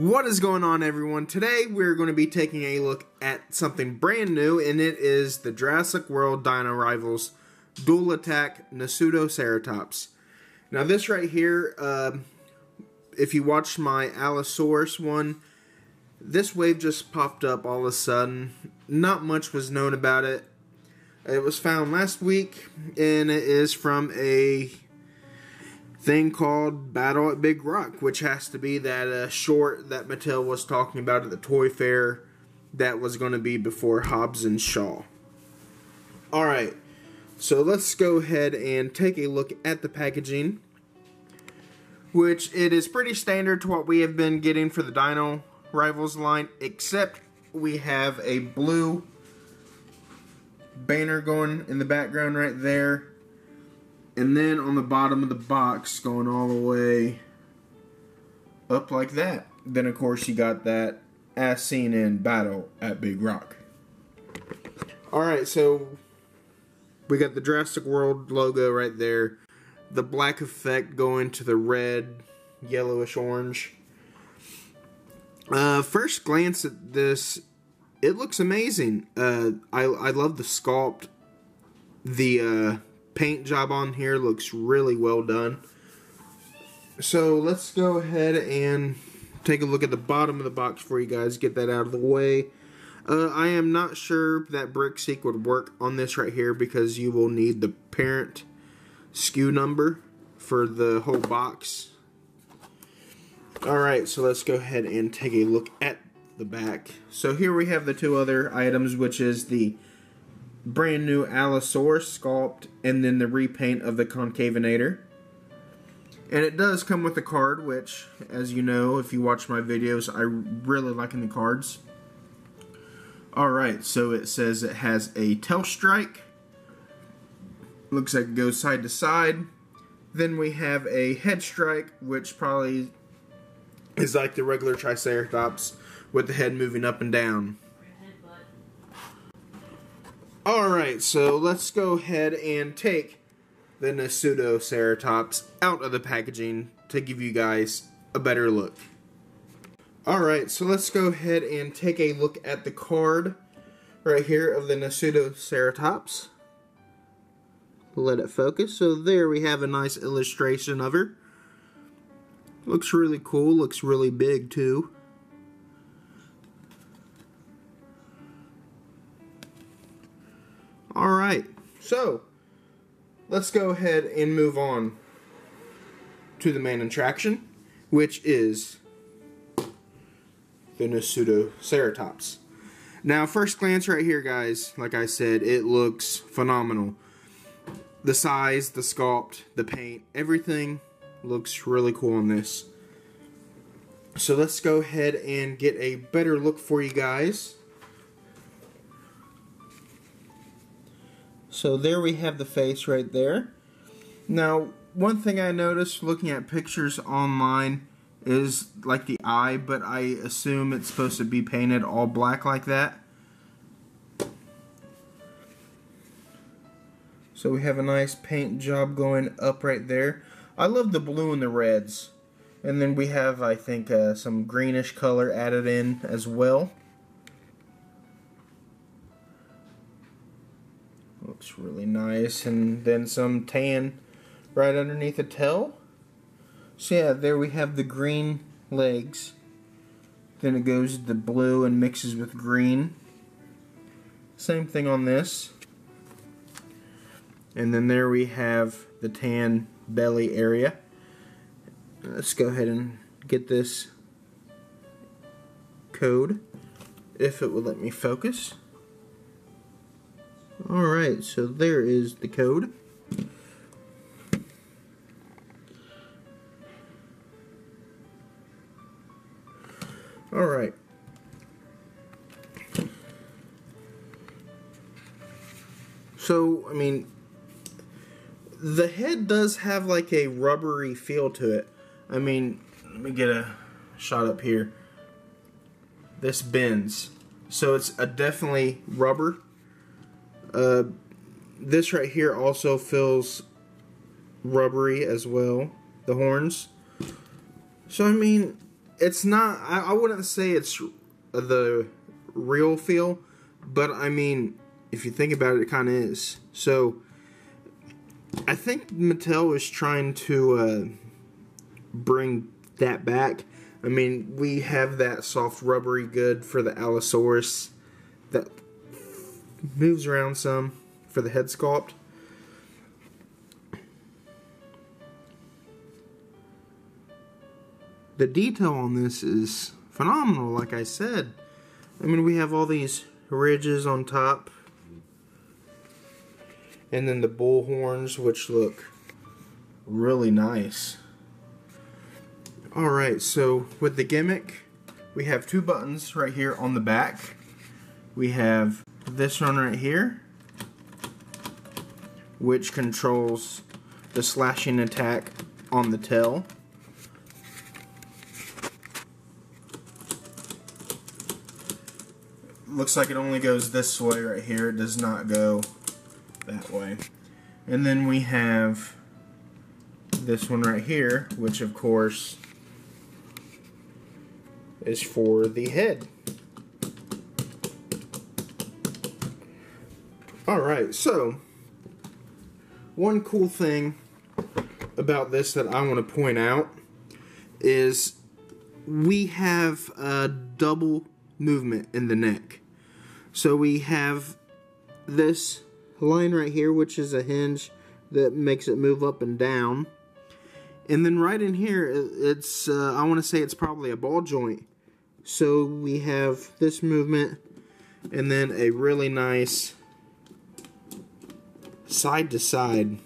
What is going on, everyone? Today we're going to be taking a look at something brand new, and it is the Jurassic World Dino Rivals Dual Attack Nasutoceratops. Now, this right here, uh, if you watched my Allosaurus one, this wave just popped up all of a sudden. Not much was known about it. It was found last week, and it is from a thing called Battle at Big Rock, which has to be that uh, short that Mattel was talking about at the toy fair that was going to be before Hobbs and Shaw. Alright, so let's go ahead and take a look at the packaging, which it is pretty standard to what we have been getting for the Dino Rivals line, except we have a blue banner going in the background right there and then on the bottom of the box going all the way up like that. Then of course you got that as seen in Battle at Big Rock. Alright, so we got the Jurassic World logo right there. The black effect going to the red, yellowish orange. Uh, first glance at this, it looks amazing. Uh, I, I love the sculpt. The uh, paint job on here looks really well done. So let's go ahead and take a look at the bottom of the box for you guys, get that out of the way. Uh, I am not sure that BrickSeek would work on this right here because you will need the parent SKU number for the whole box. Alright, so let's go ahead and take a look at the back. So here we have the two other items, which is the brand new Allosaurus sculpt, and then the repaint of the Concavenator. And it does come with a card, which, as you know, if you watch my videos, I really like in the cards. Alright, so it says it has a tail strike. Looks like it goes side to side. Then we have a head strike, which probably is like the regular Triceratops with the head moving up and down. Alright, so let's go ahead and take the Nasutoceratops out of the packaging to give you guys a better look. Alright, so let's go ahead and take a look at the card right here of the Nasutoceratops. Let it focus. So there we have a nice illustration of her. Looks really cool, looks really big too. So let's go ahead and move on to the main attraction, which is the Nasutoceratops. Now, first glance right here, guys, like I said, it looks phenomenal. The size, the sculpt, the paint, everything looks really cool on this. So let's go ahead and get a better look for you guys. So there we have the face right there. Now, one thing I noticed looking at pictures online is like the eye, but I assume it's supposed to be painted all black like that. So we have a nice paint job going up right there. I love the blue and the reds. And then we have, I think, uh, some greenish color added in as well. And then some tan right underneath the tail. So yeah, there we have the green legs. Then it goes to the blue and mixes with green. Same thing on this. And then there we have the tan belly area. Let's go ahead and get this code if it will let me focus. Alright, so there is the code. Alright. So, I mean, the head does have like a rubbery feel to it. I mean, let me get a shot up here. This bends. So it's a definitely rubber. Uh, this right here also feels rubbery as well, the horns. So, I mean, it's not. I, I wouldn't say it's the real feel, but I mean, if you think about it, it kind of is. So, I think Mattel is trying to uh, bring that back. I mean, we have that soft rubbery good for the Allosaurus that moves around some for the head sculpt. The detail on this is phenomenal, like I said. I mean, we have all these ridges on top. And then the bull horns, which look really nice. Alright, so with the gimmick, we have two buttons right here on the back. We have this one right here, which controls the slashing attack on the tail. Looks like it only goes this way right here. It does not go that way. And then we have this one right here, which of course is for the head. Alright, so one cool thing about this that I want to point out is we have a double movement in the neck. So we have this line right here, which is a hinge that makes it move up and down. And then right in here, it's, uh, I want to say it's probably a ball joint. So we have this movement and then a really nice side to side.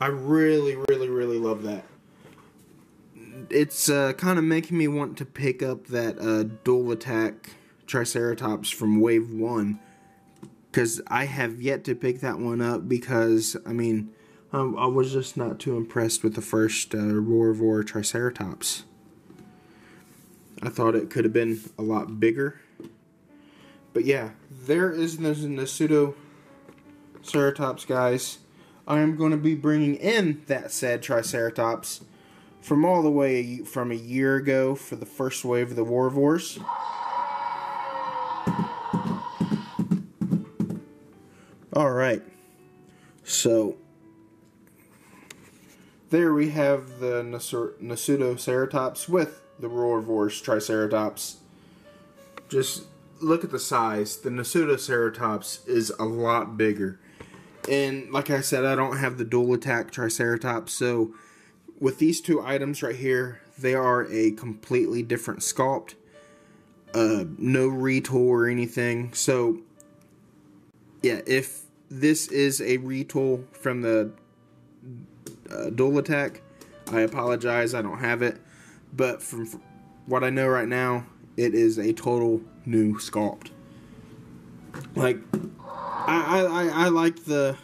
I really, really, really love that. It's uh, kind of making me want to pick up that uh, dual attack Triceratops from Wave 1 because I have yet to pick that one up because, I mean, um, I was just not too impressed with the first uh, Triceratops. I thought it could have been a lot bigger. But yeah, there is the Nasudo Ceratops, guys. I am going to be bringing in that said Triceratops from all the way from a year ago for the first wave of the Roarivores. Alright, so there we have the Nasutoceratops with the Roarivores Triceratops. Just look at the size. The Nasutoceratops is a lot bigger. And like I said, I don't have the dual attack Triceratops, so with these two items right here, they are a completely different sculpt. Uh, no retool or anything. So, yeah, if this is a retool from the uh, dual attack, I apologize, I don't have it. But from what I know right now, it is a total new sculpt. Like, I, I, I like the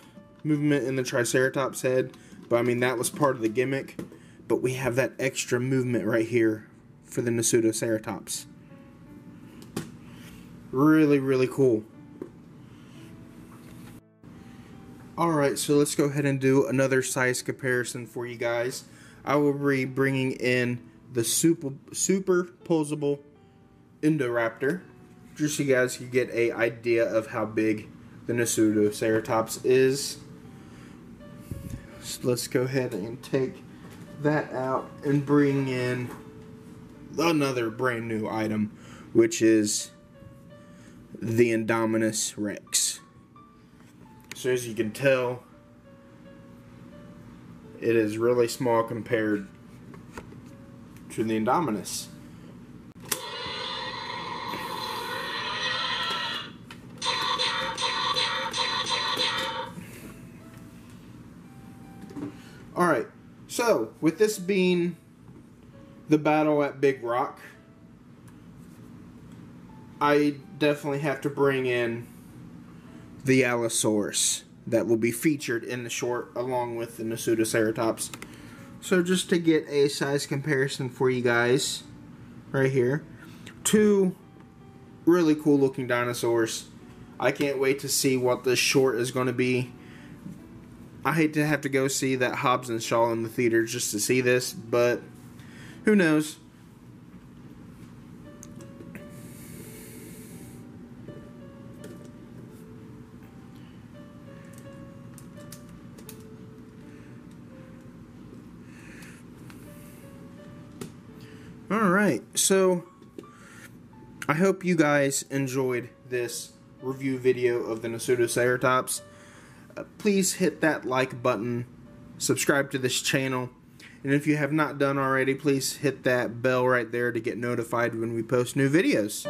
movement in the Triceratops head, but I mean, that was part of the gimmick. But we have that extra movement right here for the Nasutoceratops. Really, really cool. Alright, so let's go ahead and do another size comparison for you guys. I will be bringing in the super, super posable Indoraptor, just so you guys can get a idea of how big the Nasutoceratops is. So let's go ahead and take that out and bring in another brand new item, which is the Indominus Rex. So as you can tell, it is really small compared to the Indominus. Alright, so with this being the battle at Big Rock, I definitely have to bring in the Allosaurus that will be featured in the short along with the Nasutoceratops. So just to get a size comparison for you guys, right here, two really cool looking dinosaurs. I can't wait to see what this short is going to be. I hate to have to go see that Hobbs and Shaw in the theater just to see this, but who knows? All right, so I hope you guys enjoyed this review video of the Nasutoceratops. Uh, please hit that like button, subscribe to this channel, and if you have not done already, please hit that bell right there to get notified when we post new videos.